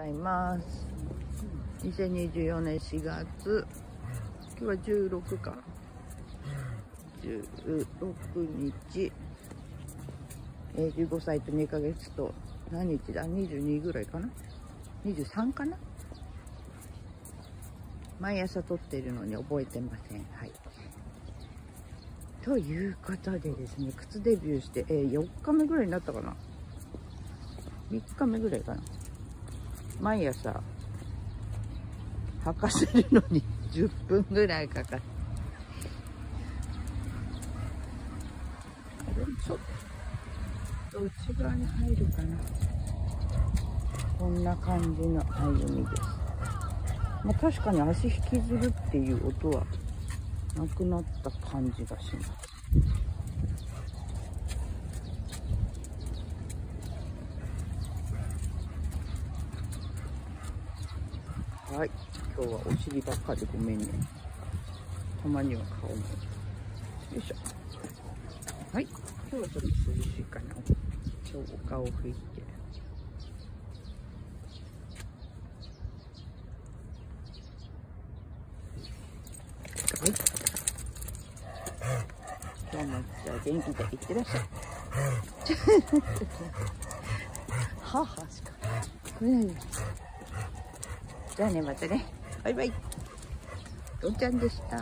ざいます。2024年4月。今日は16か。16日、えー、15歳と2ヶ月と何日だ？22ぐらいかな？23かな？毎朝撮ってるのに覚えてません。はい。ということでですね靴デビューして、えー、4日目ぐらいになったかな？3日目ぐらいかな。毎朝履かせるのに 10分ぐらいかかるあれちょっと内側に入るかな。こんな感じの歩みです。まあ確かに足引きずるっていう音はなくなった感じがします。はい。今日はお尻ばっかりごめんね。たまには顔も。よいしょ。はい。今日はちょっと涼しいかな。今日お顔拭いて。はい。今日もじゃあ元気でいってらっしゃい。はあはあしか。これ何じゃあね、またね。バイバイ。どんちゃんでした。